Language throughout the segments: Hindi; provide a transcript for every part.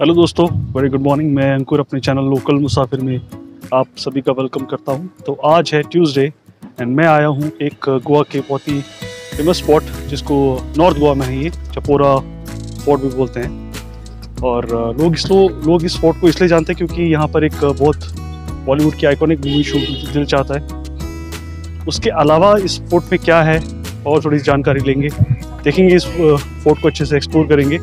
हेलो दोस्तों वेरी गुड मॉर्निंग मैं अंकुर अपने चैनल लोकल मुसाफिर में आप सभी का वेलकम करता हूँ। तो आज है ट्यूसडे एंड मैं आया हूँ एक गोवा के बहुत ही फ़ेमस स्पॉट जिसको नॉर्थ गोवा में है ये चपोरा फोर्ट भी बोलते हैं। और लोग इसको, लोग इस फोर्ट को इसलिए जानते हैं क्योंकि यहाँ पर एक बहुत बॉलीवुड की आइकॉनिक मूवी शूट दिल चाहता है। उसके अलावा इस फोर्ट में क्या है, और थोड़ी जानकारी लेंगे। देखेंगे इस फोर्ट को अच्छे से एक्सप्लोर करेंगे।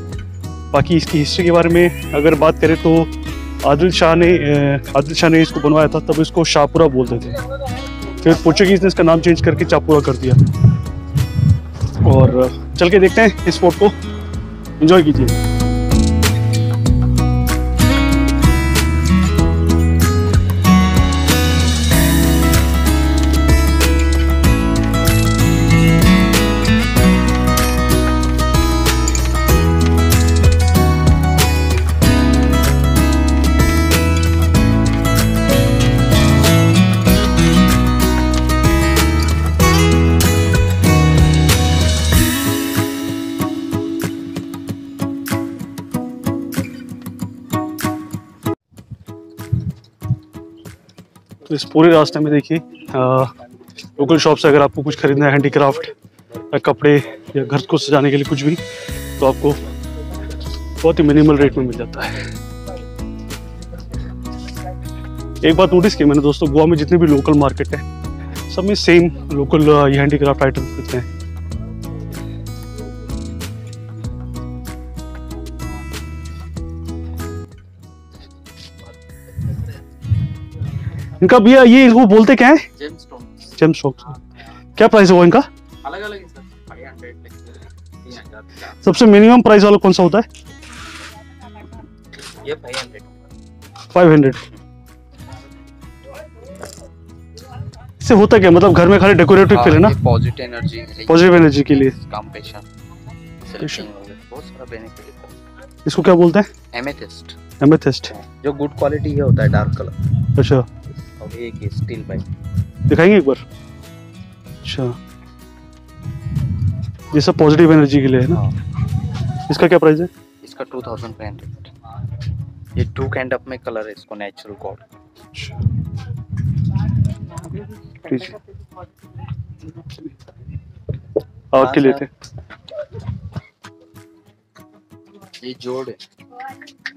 बाकी इसकी हिस्ट्री के बारे में अगर बात करें तो आदिल शाह ने आदिल शाह ने इसको बनवाया था, तब इसको शाहपुरा बोलते थे। फिर पोर्चुगीज़ ने इसका नाम चेंज करके चापुरा कर दिया। और चल के देखते हैं इस फोर्ट को। इन्जॉय कीजिए। इस पूरे रास्ते में देखिए लोकल शॉप से अगर आपको कुछ खरीदना है हैंडीक्राफ्ट या कपड़े या घर को सजाने के लिए कुछ भी तो आपको बहुत ही मिनिमल रेट में मिल जाता है। एक बात नोटिस की मैंने दोस्तों, गोवा में जितने भी लोकल मार्केट है, सब में सेम लोकल ये हैंडीक्राफ्ट आइटम मिलते हैं। इनका भैया ये वो बोलते क्या है? जेम स्टोन क्या प्राइस है वो इनका? अलग अलग सबसे मिनिमम प्राइस वाला कौन सा होता है? ये फाइव हंड्रेड। इससे होता क्या? मतलब घर में खाली डेकोरेटिव के लिए ना? पॉजिटिव एनर्जी पॉजिटिव एनर्जी के लिए। काम पेशा बहुत सारा बेनिफिट इसको क्या बोलते हैं? एमेथिस्ट एमेथिस्ट जो गुड क्वालिटी है होता है डार्क कलर अच्छा। और एक स्टील बाइक दिखाएँगे एक बार? अच्छा। ये सब पॉजिटिव एनर्जी के लिए है ना? हाँ। इसका क्या प्राइस है? इसका टू थाउज़ेंड फाइव हंड्रेड ये टू कैंड अप में कलर है इसको नेचुरल गॉड आग के लेते ये जोड़ है।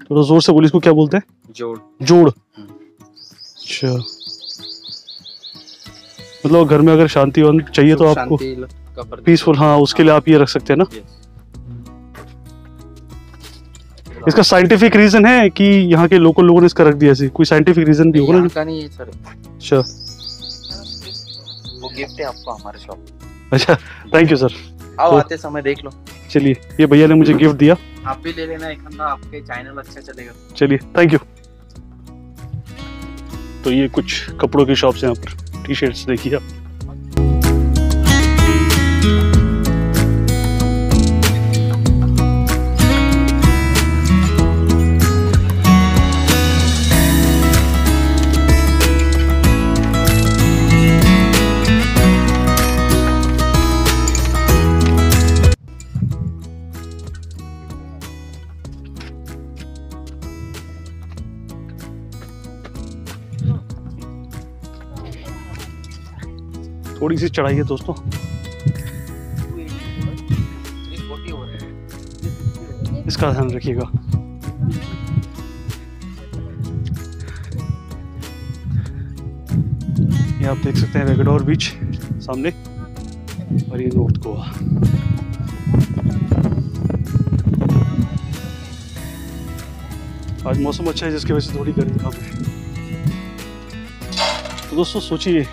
थोड़ा ज़ोर से बोली इसको क्या बोलते हैं? जोड़। जोड़। हम्म। अच्छा। मतलब घर में अगर शांति चाहिए तो आपको पीसफुल हाँ। उसके लिए आप ये रख सकते हैं ना? इसका साइंटिफिक रीजन है कि यहाँ के लोकल लोगों ने इसका रख दिया ऐसे। कोई साइंटिफिक रीजन भी होगा ना? नहीं है सर अच्छा। वो गिफ्ट है आपको हमारे शॉप अच्छा थैंक यू सर आओ तो, आते समय देख लो। चलिए ये भैया ने मुझे गिफ्ट दिया। आप भी ले लेना एक आपके चैनल अच्छा चलेगा। चलिए थैंक यू तो ये कुछ कपड़ों की शॉप्स यहाँ पर। टी शर्ट्स देखिए आप। थोड़ी सी चढ़ाई है दोस्तों। इसका ध्यान रखिएगा। आप देख सकते हैं वेगडोर बीच सामने और ये नॉर्थ गोवा। आज मौसम अच्छा है, जिसकी वजह से थोड़ी गर्मी कम है। तो दोस्तों, सोचिए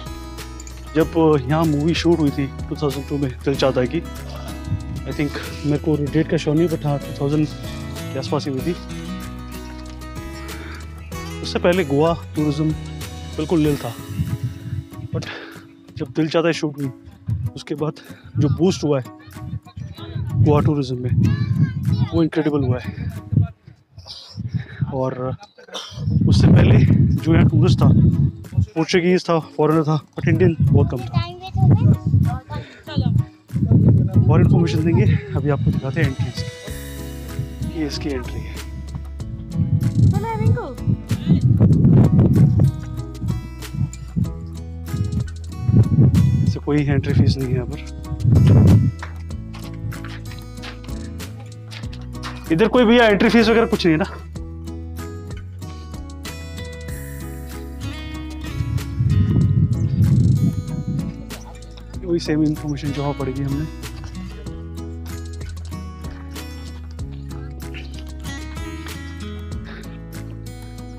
जब यहाँ मूवी शूट हुई थी 2002 में दिल चाहता कि आई थिंक मेरे को डेट का शो नहीं बट हाँ टू के आसपास ही हुई थी। उससे पहले गोवा टूरिज़्म बिल्कुल नील था। बट जब दिल चाहता है शूट हुई, उसके बाद जो बूस्ट हुआ है, गोवा टूरिज़्म में, वो इनक्रेडिबल हुआ है। और उससे पहले जो यहाँ टूरिस्ट था पोर्चुगीज़ था फॉरेनर था बट इंडियन बहुत कम था। और इन्फॉर्मेशन देंगे, अभी आपको दिखाते हैं एंट्री ये इसकी एंट्री है। कोई एंट्री फ़ीस नहीं है यहाँ पर। इधर कोई भैया एंट्री फ़ीस वगैरह कुछ नहीं है ना? वही सेम इंफॉर्मेशन जो वहाँ पड़ेगी हमने।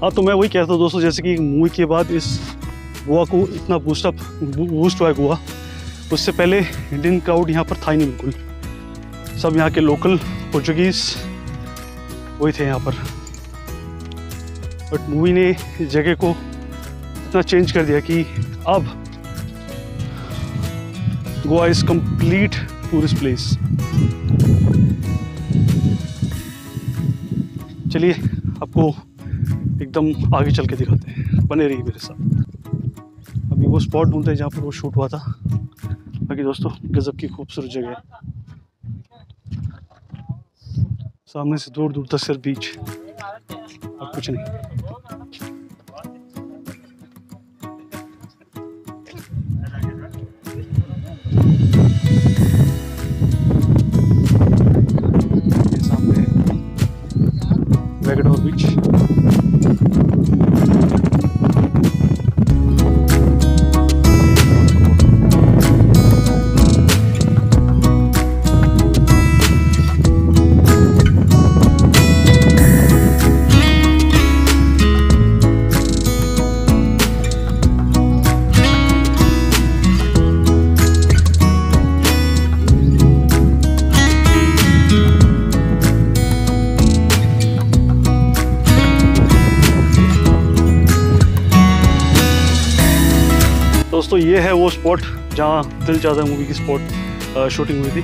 हाँ तो मैं वही कहता हूँ दोस्तों, जैसे कि मूवी के बाद इस गोवा को इतना बूस्टअप बूस्ट हुआ गोवा उससे पहले इंडियन क्राउड यहाँ पर था ही नहीं बिल्कुल। सब यहाँ के लोकल पोर्चुगीज़ वही थे यहाँ पर। बट मूवी ने जगह को इतना चेंज कर दिया कि अब Goa is complete tourist place चलिए, आपको एकदम आगे चल के दिखाते हैं। बने रहिए मेरे साथ। अभी वो स्पॉट ढूंढते हैं जहाँ पर वो शूट हुआ था। बाकी दोस्तों, गज़ब की खूबसूरत जगह है। सामने से दूर दूर तक सिर्फ़ बीच और कुछ नहीं। दोस्तों ये है वो स्पॉट जहाँ दिल चाहता मूवी की स्पॉट शूटिंग हुई थी।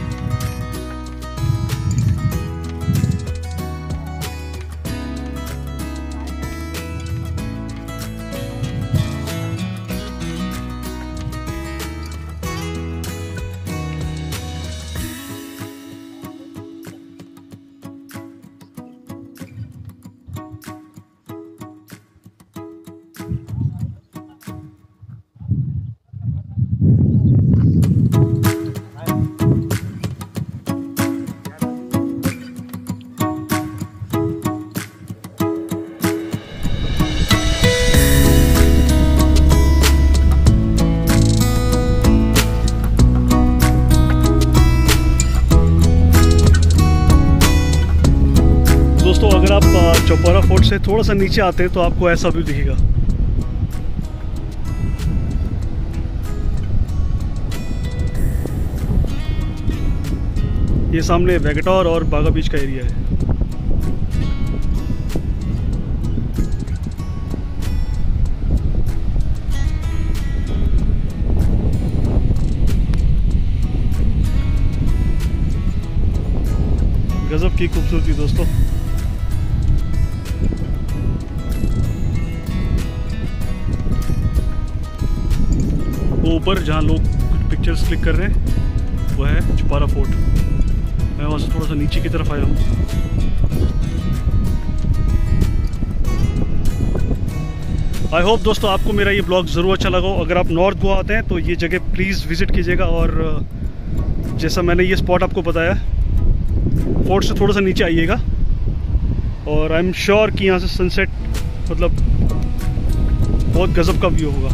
से थोड़ा सा नीचे आते हैं तो आपको ऐसा व्यू दिखेगा। ये सामने वेगटॉर और बागा बीच का एरिया है। गजब की खूबसूरती दोस्तों। ऊपर जहाँ लोग पिक्चर्स क्लिक कर रहे हैं, वो है छुपारा फोर्ट मैं वहाँ से थोड़ा सा नीचे की तरफ़ आया हूँ। आई होप दोस्तों आपको मेरा ये ब्लॉग ज़रूर अच्छा लगा हो। अगर आप नॉर्थ गोवा आते हैं तो ये जगह प्लीज़ विज़िट कीजिएगा और जैसा मैंने ये स्पॉट आपको बताया फोर्ट से थोड़ा सा नीचे आइएगा। और आई एम श्योर कि यहाँ से सनसेट मतलब बहुत गज़ब का व्यू होगा।